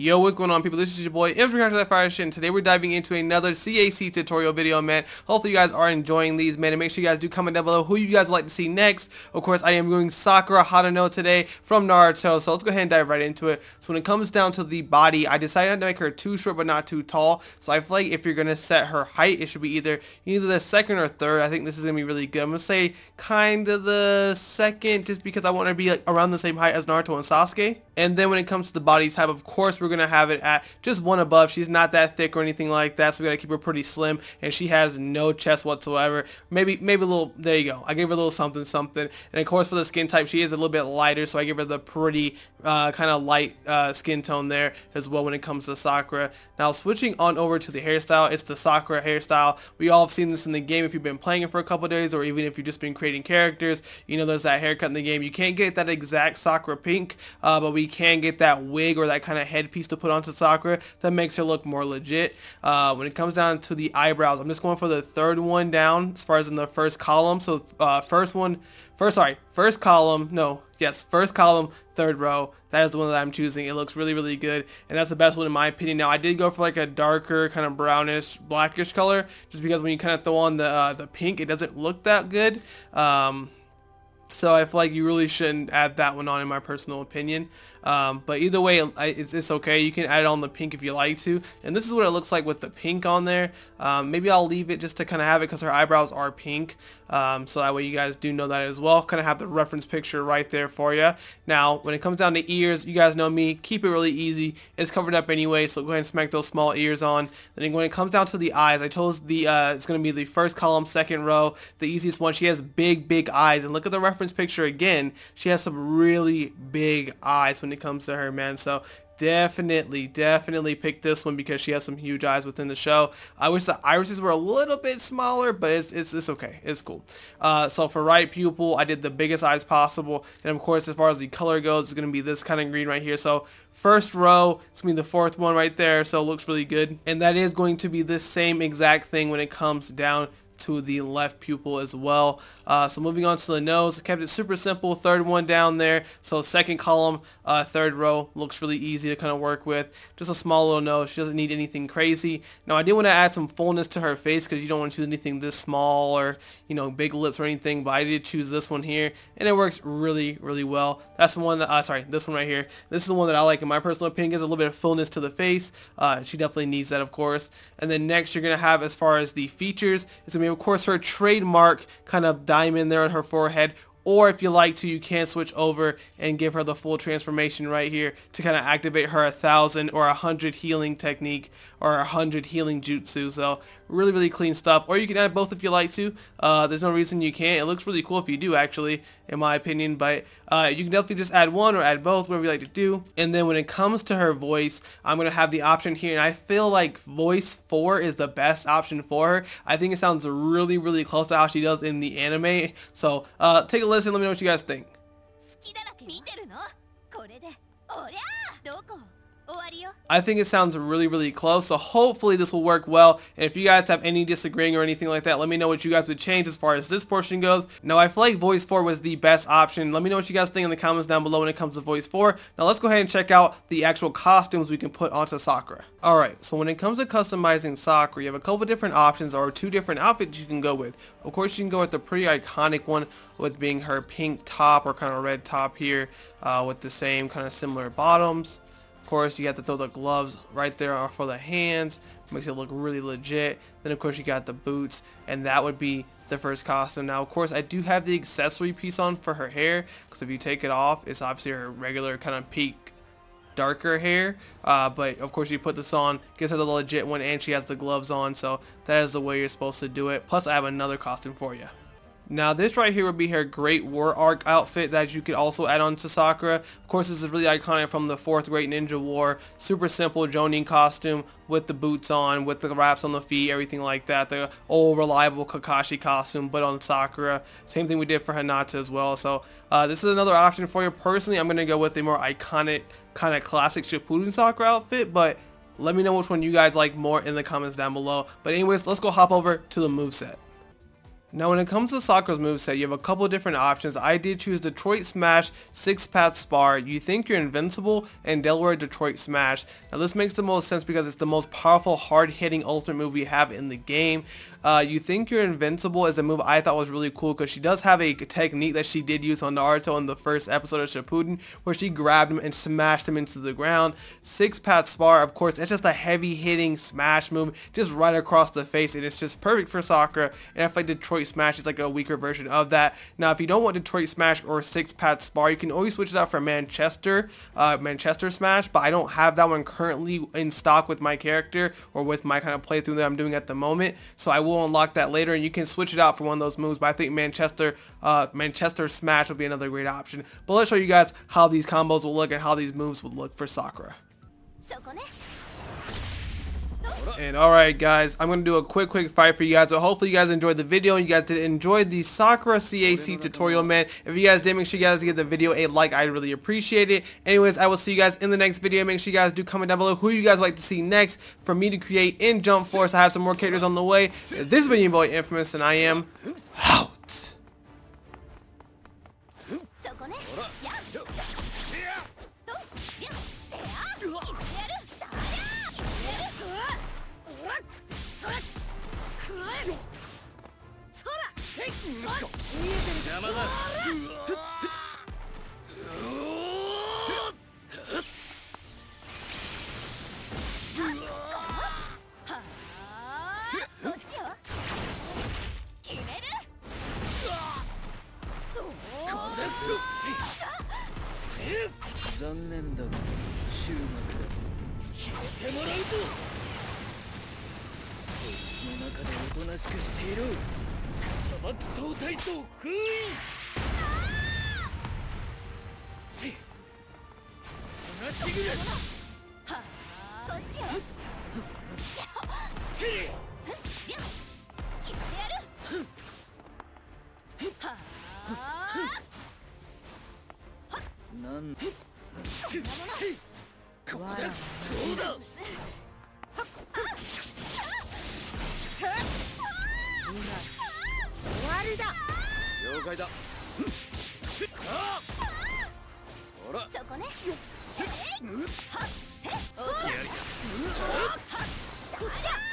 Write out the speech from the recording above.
Yo, what's going on people? This is your boy, Infrastructure That Fire Shit, and today we're diving into another CAC tutorial video, man. Hopefully you guys are enjoying these, man, and make sure you guys do comment down below who you guys would like to see next. Of course, I am doing Sakura Haruno today from Naruto, so let's go ahead and dive right into it. So when it comes down to the body, I decided to make her too short but not too tall, so I feel like if you're going to set her height, it should be either either the second or third. I think this is going to be really good. I'm going to say kind of the second, just because I want her to be like around the same height as Naruto and Sasuke. And then when it comes to the body type, of course, we're going to have it at just one above. She's not that thick or anything like that, so we got to keep her pretty slim. And she has no chest whatsoever. Maybe maybe a little, there you go. I gave her a little something something. And of course, for the skin type, she is a little bit lighter, so I give her the pretty uh, kind of light uh, skin tone there as well when it comes to Sakura. Now, switching on over to the hairstyle, it's the Sakura hairstyle. We all have seen this in the game if you've been playing it for a couple days, or even if you've just been creating characters. You know, there's that haircut in the game. You can't get that exact Sakura pink, uh, but we can get that wig or that kind of headpiece to put onto Sakura that makes her look more legit. Uh, when it comes down to the eyebrows, I'm just going for the third one down as far as in the first column. So uh, first one, first, sorry, first column, no, yes, first column, third row. That is the one that I'm choosing. It looks really, really good. And that's the best one in my opinion. Now, I did go for like a darker, kind of brownish, blackish color. Just because when you kind of throw on the, uh, the pink, it doesn't look that good. Um, so I feel like you really shouldn't add that one on in my personal opinion. Um, but either way, it's, it's, okay. You can add it on the pink if you like to. And this is what it looks like with the pink on there. Um, maybe I'll leave it just to kind of have it because her eyebrows are pink. Um, so that way you guys do know that as well. Kind of have the reference picture right there for you. Now, when it comes down to ears, you guys know me. Keep it really easy. It's covered up anyway, so go ahead and smack those small ears on. Then when it comes down to the eyes, I told the uh, it's going to be the first column, second row, the easiest one. She has big, big eyes. And look at the reference picture again. She has some really big eyes when when it comes to her, man. So definitely, definitely pick this one because she has some huge eyes within the show. I wish the irises were a little bit smaller, but it's, it's, it's okay. It's cool. Uh, so for right pupil, I did the biggest eyes possible. And of course, as far as the color goes, it's going to be this kind of green right here. So first row, it's going to be the fourth one right there. So it looks really good. And that is going to be the same exact thing when it comes down to the left pupil as well. Uh, so moving on to the nose, I kept it super simple. Third one down there. So second column, uh, third row looks really easy to kind of work with. Just a small little nose. She doesn't need anything crazy. Now I did want to add some fullness to her face because you don't want to choose anything this small or you know big lips or anything. But I did choose this one here, and it works really really well. That's the one that uh, sorry this one right here. This is the one that I like in my personal opinion. Gives a little bit of fullness to the face. Uh, she definitely needs that of course. And then next you're gonna have as far as the features, it's gonna be of course her trademark kind of diamond there on her forehead or if you like to you can switch over and give her the full transformation right here to kind of activate her a thousand or a hundred healing technique or a hundred healing jutsu. So really really clean stuff or you can add both if you like to. Uh, there's no reason you can't. It looks really cool if you do actually in my opinion but uh, you can definitely just add one or add both whatever you like to do. And then when it comes to her voice I'm gonna have the option here and I feel like voice 4 is the best option for her. I think it sounds really really close to how she does in the anime. So uh, take a listen let me know what you guys think I think it sounds really, really close, so hopefully this will work well. And if you guys have any disagreeing or anything like that, let me know what you guys would change as far as this portion goes. Now, I feel like Voice 4 was the best option. Let me know what you guys think in the comments down below when it comes to Voice 4. Now, let's go ahead and check out the actual costumes we can put onto Sakura. Alright, so when it comes to customizing Sakura, you have a couple different options or two different outfits you can go with. Of course, you can go with the pretty iconic one with being her pink top or kind of red top here uh, with the same kind of similar bottoms course, you have to throw the gloves right there for the hands. Makes it look really legit. Then, of course, you got the boots, and that would be the first costume. Now, of course, I do have the accessory piece on for her hair, because if you take it off, it's obviously her regular kind of peak darker hair uh, but of course you put this on gives her the legit one and she has the gloves on so that is the way you're supposed to do it plus I have another costume for you now this right here would be her Great War Arc outfit that you could also add on to Sakura. Of course this is really iconic from the 4th Great Ninja War. Super simple Jonin costume with the boots on, with the wraps on the feet, everything like that. The old reliable Kakashi costume but on Sakura. Same thing we did for Hinata as well. So uh, this is another option for you. Personally I'm going to go with a more iconic kind of classic Shippuden Sakura outfit but let me know which one you guys like more in the comments down below. But anyways, let's go hop over to the move set. Now when it comes to Sakura's moveset, you have a couple different options. I did choose Detroit Smash, 6 Path Spar, You Think You're Invincible, and Delaware Detroit Smash. Now this makes the most sense because it's the most powerful, hard-hitting ultimate move we have in the game. Uh, you Think You're Invincible is a move I thought was really cool because she does have a technique that she did use on Naruto in the first episode of Shippuden where she grabbed him and smashed him into the ground. 6 Path Spar, of course, it's just a heavy-hitting smash move just right across the face and it's just perfect for Sakura. And I like Detroit Detroit Smash is like a weaker version of that. Now, if you don't want Detroit Smash or Six Path Spar, you can always switch it out for Manchester, uh, Manchester Smash, but I don't have that one currently in stock with my character or with my kind of playthrough that I'm doing at the moment. So I will unlock that later and you can switch it out for one of those moves, but I think Manchester, uh, Manchester Smash will be another great option. But let's show you guys how these combos will look and how these moves would look for Sakura. And alright guys, I'm going to do a quick quick fight for you guys. So hopefully you guys enjoyed the video and you guys did enjoy the Sakura CAC tutorial man. If you guys did, make sure you guys give the video a like. I'd really appreciate it. Anyways, I will see you guys in the next video. Make sure you guys do comment down below who you guys would like to see next for me to create in Jump Force. I have some more characters on the way. This has been your boy Infamous and I am out. 邪魔だ残念だが終幕だてもらうぞ。こいつの中でおとなしくしていろ。マッチ総体操封印なんどうだ？了解だほら。そこね。よっはっ。っっ